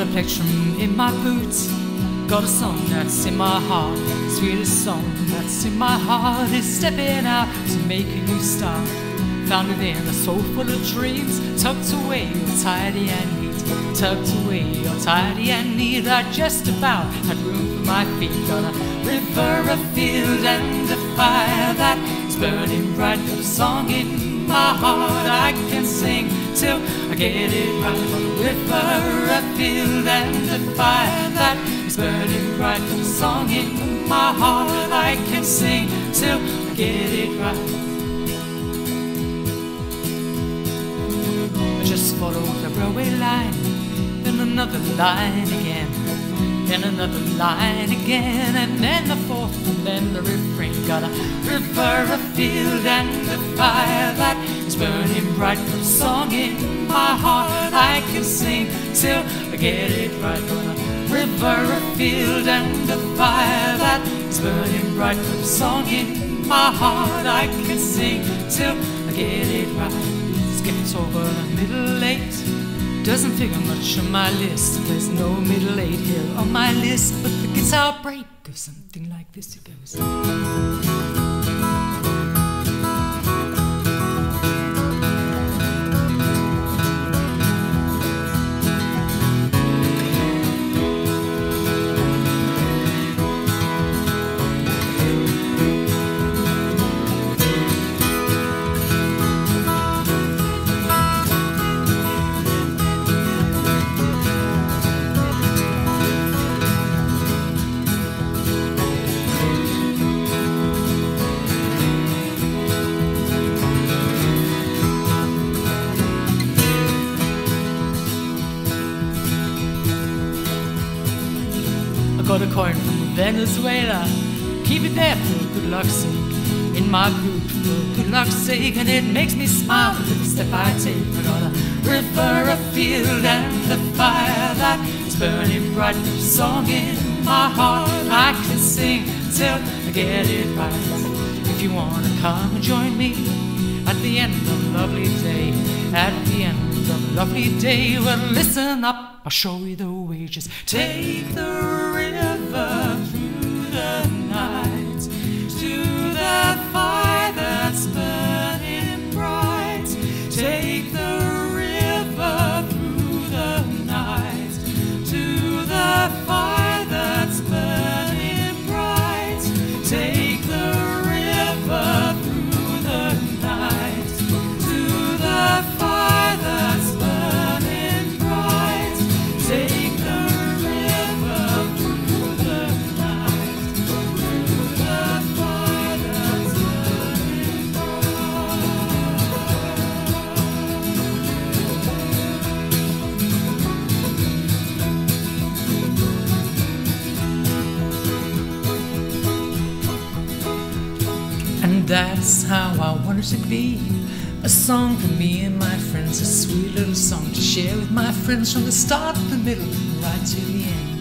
plectrum in my boots. Got a song that's in my heart, sweetest song that's in my heart is stepping out to make a new start. Found within a soul full of dreams, tucked away or tidy and neat, tucked away or tidy and neat. I just about had room for my feet. Got a river, a field, and a fire that is burning bright. Got a song in my heart I can sing till I get it right. from a river, a field, and a fire that is burning bright. from a song in my heart I can sing till I get it right. I just follow the railway line, then another line again, then another line again, and then the fourth, and then the refrain. Got a river, a field, and a fire that is burning bright. A song in my heart I can sing till I get it right. Got a river, a field, and a fire that is burning bright. A song in my heart I can sing till I get it right. Skipped over the middle eight. Doesn't figure much on my list. There's no middle eight list, but the guitar break goes something like this. It goes. Got a coin from Venezuela. Keep it there for good luck's sake. In my boot for good luck's sake, and it makes me smile with every step I take. I got a river, a field, and the fire that is burning bright. Song in my heart I can sing till I get it right. If you wanna come and join me at the end of a lovely day, at the end of a lovely day, well listen up. I'll show you the. Just take the river That's how I want it to be. A song for me and my friends, a sweet little song to share with my friends from the start the middle, right to the end.